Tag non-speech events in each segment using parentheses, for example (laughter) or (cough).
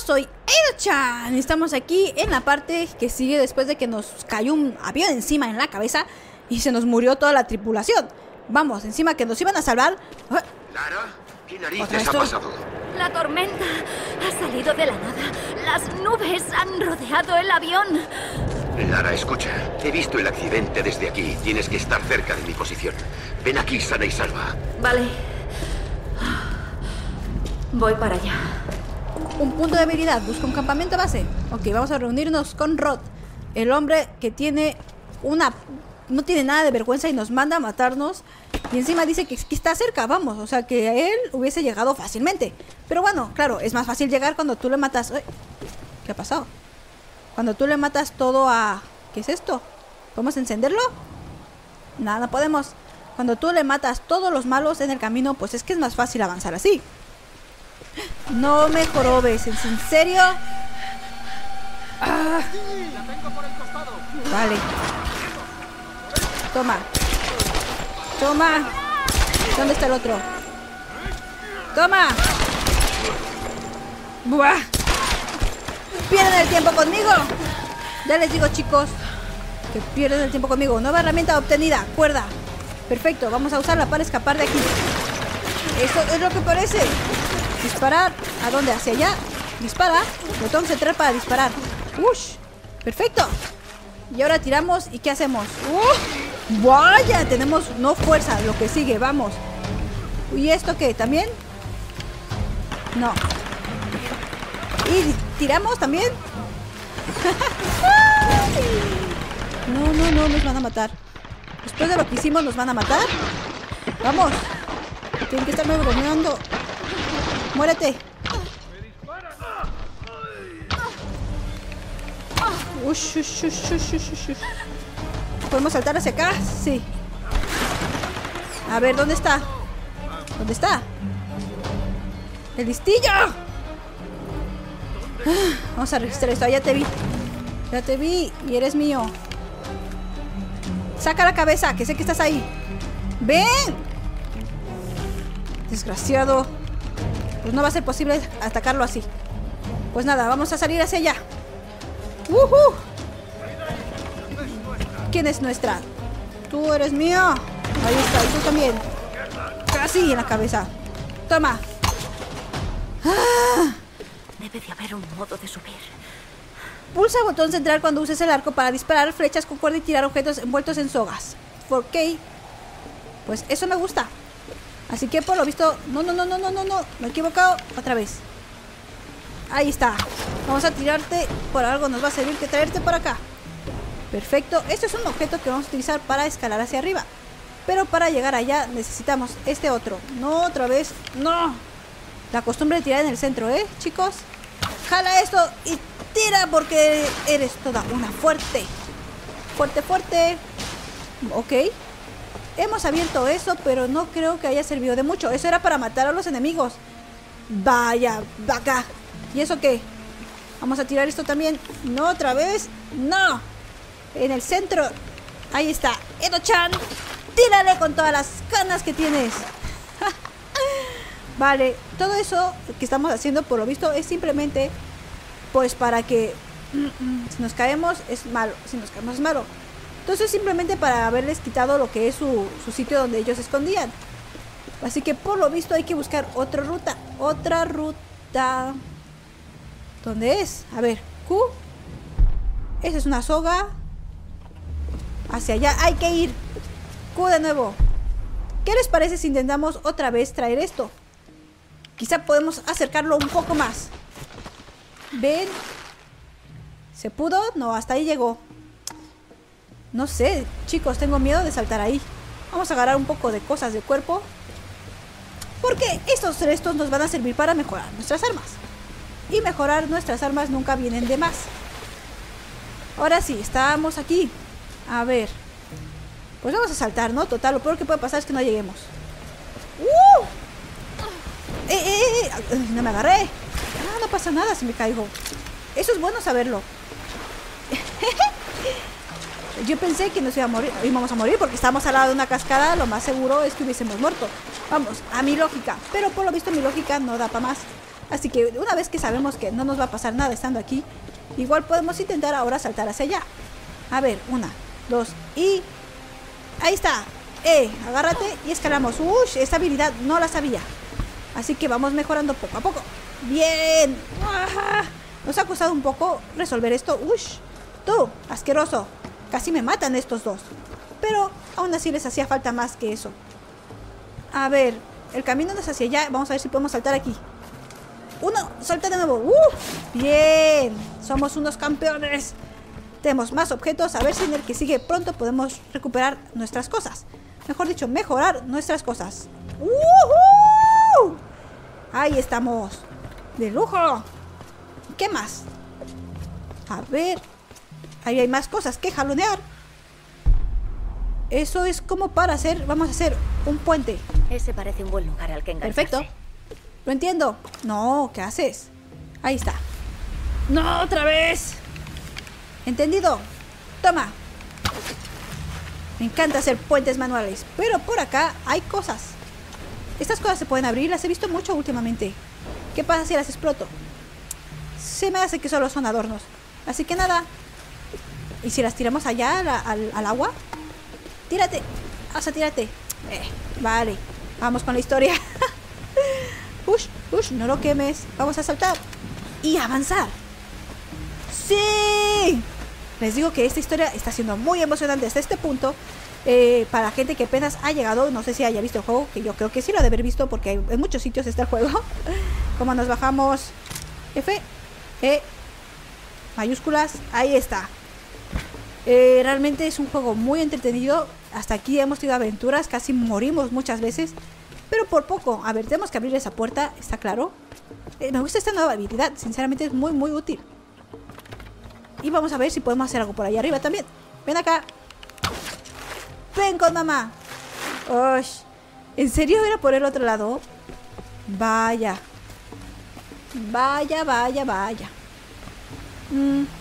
soy Edo-chan. Estamos aquí en la parte que sigue después de que nos cayó un avión encima en la cabeza y se nos murió toda la tripulación. Vamos, encima que nos iban a salvar. ¿Lara? ¿Qué ¿Otra narices ha pasado? La tormenta ha salido de la nada. Las nubes han rodeado el avión. Lara, escucha. He visto el accidente desde aquí. Tienes que estar cerca de mi posición. Ven aquí sana y salva. Vale. Voy para allá. Un punto de habilidad, busca un campamento base. Ok, vamos a reunirnos con Rod, el hombre que tiene una. No tiene nada de vergüenza y nos manda a matarnos. Y encima dice que, está cerca, vamos. O sea que él hubiese llegado fácilmente. Pero bueno, claro, es más fácil llegar cuando tú le matas. ¿Qué ha pasado? Cuando tú le matas todo a. ¿Qué es esto? ¿Podemos encenderlo? Nada, no podemos. Cuando tú le matas todos los malos en el camino, pues es que es más fácil avanzar así. No me jorobes, ¿en en serio? Ah. Vale. Toma. Toma. ¿Dónde está el otro? Toma. Buah. Pierden el tiempo conmigo. Ya les digo, chicos, que pierden el tiempo conmigo. Nueva herramienta obtenida. Cuerda. Perfecto, vamos a usarla para escapar de aquí. Eso es lo que parece. Disparar. ¿A dónde? ¿Hacia allá? Dispara. Botón central para disparar. ¡Ush! Perfecto. Y ahora tiramos. ¿Y qué hacemos? ¡Uh! ¡Vaya! Tenemos no fuerza. Lo que sigue. Vamos. ¿Y esto qué? ¿También? No. ¿Y tiramos también? (laughs) No, no, no. Nos van a matar. Después de lo que hicimos, nos van a matar. Vamos. Tienen que estarme bromeando. Muérete. Ush, ush, ush. ¿Podemos saltar hacia acá? Sí. A ver, ¿dónde está? ¿Dónde está? ¡El listillo! Ah, Vamos a registrar esto. Ah, Ya te vi. Ya te vi y eres mío. Saca la cabeza, que sé que estás ahí. ¡Ven! Desgraciado. Pues no va a ser posible atacarlo así. Pues nada, vamos a salir hacia allá. ¿Quién es nuestra? Tú eres mío. Ahí está, y tú también. Casi en la cabeza. Toma. Debe de haber un modo de subir. Pulsa botón central cuando uses el arco para disparar flechas con cuerda y tirar objetos envueltos en sogas. ¿Por qué? Pues eso me gusta. Así que por lo visto... No, no, no, no, no, no, no. Me he equivocado. Otra vez. Ahí está. Vamos a tirarte. Por algo nos va a servir que traerte por acá. Perfecto. Esto es un objeto que vamos a utilizar para escalar hacia arriba. Pero para llegar allá necesitamos este otro. No otra vez. No. La costumbre de tirar en el centro, ¿eh, chicos? Jala esto y tira porque eres toda una fuerte. Fuerte, fuerte. Ok. Hemos abierto eso, pero no creo que haya servido de mucho. Eso era para matar a los enemigos. Vaya, vaca. ¿Y eso qué? Vamos a tirar esto también. No, otra vez. No. En el centro. Ahí está. Edo-chan. Tírale con todas las ganas que tienes. (laughs) vale. Todo eso que estamos haciendo, por lo visto, es simplemente pues para que si nos caemos es malo. Si nos caemos es malo. Entonces simplemente para haberles quitado lo que es su, sitio donde ellos se escondían. Así que por lo visto hay que buscar otra ruta. Otra ruta. ¿Dónde es? A ver, Q. Esa es una soga. Hacia allá hay que ir. Q de nuevo. ¿Qué les parece si intentamos otra vez traer esto? Quizá podemos acercarlo un poco más. ¿Ven? ¿Se pudo? No, hasta ahí llegó. No sé, chicos, tengo miedo de saltar ahí. Vamos a agarrar un poco de cosas de cuerpo. Porque estos restos nos van a servir para mejorar nuestras armas. Y mejorar nuestras armas nunca vienen de más. Ahora sí, estamos aquí. A ver. Pues vamos a saltar, ¿no? Total, lo peor que puede pasar es que no lleguemos. ¡Uh! ¡Eh, eh, eh! eh! No me agarré. Ah, no pasa nada si me caigo. Eso es bueno saberlo. (laughs) Yo pensé que nos iba a morir, íbamos a morir porque estábamos al lado de una cascada. Lo más seguro es que hubiésemos muerto. Vamos, a mi lógica. Pero por lo visto mi lógica no da para más. Así que una vez que sabemos que no nos va a pasar nada estando aquí, igual podemos intentar ahora saltar hacia allá. A ver, una, dos y... Ahí está. Eh, agárrate y escalamos. Uy, esta habilidad no la sabía. Así que vamos mejorando poco a poco. Bien. Nos ha costado un poco resolver esto. Uy, tú, asqueroso. Casi me matan estos dos. Pero aún así les hacía falta más que eso. A ver, el camino es hacia allá. Vamos a ver si podemos saltar aquí. Uno, salta de nuevo. ¡Uh! Bien, somos unos campeones. Tenemos más objetos. A ver si en el que sigue pronto podemos recuperar nuestras cosas. Mejor dicho, mejorar nuestras cosas. ¡Woohoo! Ahí estamos. De lujo. ¿Qué más? A ver. Ahí hay más cosas que jalonear. Eso es como para hacer, vamos a hacer un puente. Ese parece un buen lugar al que engancharse. Perfecto. Lo entiendo. No, ¿qué haces? Ahí está. No, otra vez. Entendido. Toma. Me encanta hacer puentes manuales, pero por acá hay cosas. Estas cosas se pueden abrir, las he visto mucho últimamente. ¿Qué pasa si las exploto? Se me hace que solo son adornos. Así que nada. ¿Y si las tiramos allá al, agua? Tírate. Vas a tírate. Eh, vale. Vamos con la historia. (laughs) push, push, no lo quemes. Vamos a saltar. Y avanzar. ¡Sí! Les digo que esta historia está siendo muy emocionante hasta este punto. Eh, para gente que apenas ha llegado, no sé si haya visto el juego, que yo creo que sí lo ha de haber visto porque en muchos sitios está el juego. (laughs) Como nos bajamos F, E, mayúsculas, ahí está. Eh, realmente es un juego muy entretenido. Hasta aquí hemos tenido aventuras, casi morimos muchas veces, pero por poco. A ver, tenemos que abrir esa puerta, está claro. Eh, me gusta esta nueva habilidad, sinceramente es muy, muy útil. Y vamos a ver si podemos hacer algo por ahí arriba también. Ven acá. Ven con mamá. Uy. ¿En serio era por el otro lado? Vaya. Vaya, vaya, vaya. Mm.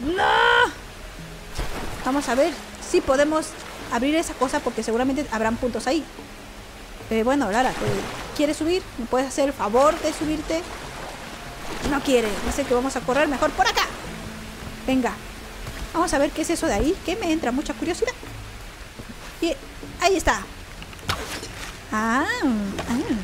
¡No! Vamos a ver si podemos abrir esa cosa porque seguramente habrán puntos ahí. Eh, bueno, Lara, ¿quieres subir? ¿Me puedes hacer el favor de subirte? No quiere. Dice que vamos a correr mejor por acá. Venga. Vamos a ver qué es eso de ahí. Que me entra mucha curiosidad. Y ahí está. Ah. ah.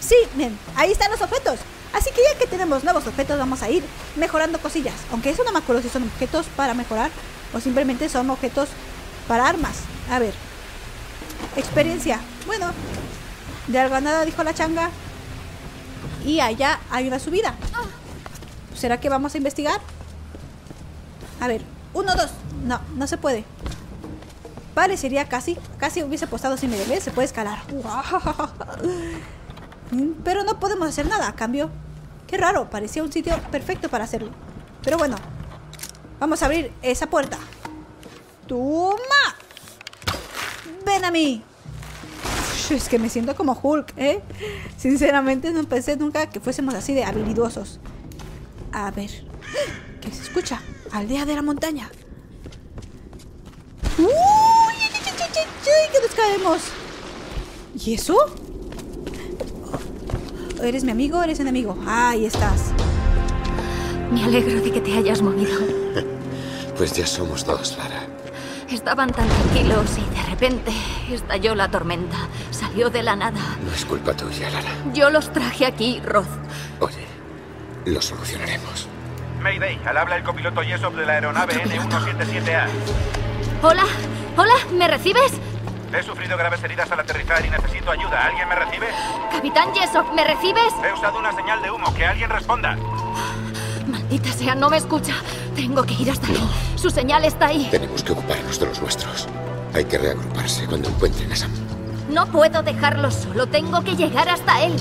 Sí, bien. Ahí están los objetos. Así que ya que tenemos nuevos objetos, vamos a ir mejorando cosillas. Aunque eso no me acuerdo si son objetos para mejorar o simplemente son objetos para armas. A ver. Experiencia. Bueno. De algo nada, dijo la changa. Y allá hay una subida. ¿Será que vamos a investigar? A ver, uno, dos. No, no se puede. Vale, sería casi, casi hubiese apostado si me. Se puede escalar. (laughs) Pero no podemos hacer nada a cambio. Qué raro, parecía un sitio perfecto para hacerlo. Pero bueno, vamos a abrir esa puerta. ¡Toma! ¡Ven a mí! es que me siento como Hulk, ¿eh? Sinceramente no pensé nunca que fuésemos así de habilidosos. A ver, ¿qué se escucha? Aldea de la montaña. ¡Uy! ¡Que nos caemos! ¿Y eso? ¿Eres mi amigo o eres enemigo? Ahí estás. Me alegro de que te hayas movido. (laughs) Pues ya somos dos, Lara. Estaban tan tranquilos y de repente estalló la tormenta. Salió de la nada. No es culpa tuya, Lara. Yo los traje aquí, Roth. Oye, lo solucionaremos. Mayday, al habla el copiloto Yesop de la aeronave N177A. Hola, hola, ¿me recibes? He sufrido graves heridas al aterrizar y necesito ayuda. ¿Alguien me recibe? Capitán Yesop, ¿me recibes? He usado una señal de humo. Que alguien responda. Maldita sea, no me escucha. Tengo que ir hasta ahí. Su señal está ahí. Tenemos que ocuparnos de los nuestros. Hay que reagruparse cuando encuentren a Sam. No puedo dejarlo solo. Tengo que llegar hasta él.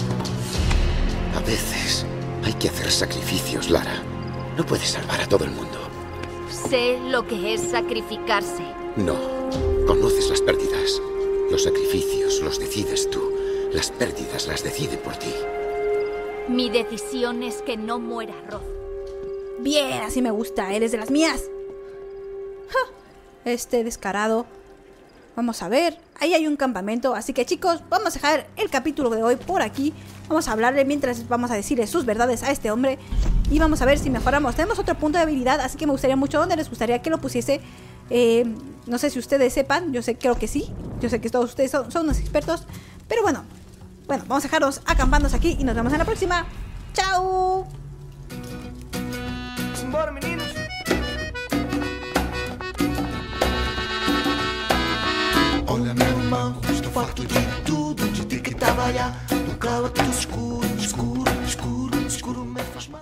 A veces hay que hacer sacrificios, Lara. No puedes salvar a todo el mundo. Sé lo que es sacrificarse. No. Conoces las pérdidas. Los sacrificios los decides tú. Las pérdidas las decide por ti. Mi decisión es que no muera Roth. Bien, así me gusta, eres de las mías. Este descarado. Vamos a ver, ahí hay un campamento, así que chicos, vamos a dejar el capítulo de hoy por aquí. Vamos a hablarle mientras vamos a decirle sus verdades a este hombre y vamos a ver si mejoramos. Tenemos otro punto de habilidad, así que me gustaría mucho, ¿dónde les gustaría que lo pusiese? Eh, no sé si ustedes sepan, yo sé, creo que sí, yo sé que todos ustedes son, son unos expertos, pero bueno, bueno, vamos a dejarlos acampándonos aquí y nos vemos en la próxima. ¡Chao! Meninos! Olha, meu irmão, farto de tudo, de que trabalhar. escuro, escuro, escuro, escuro me faz mal.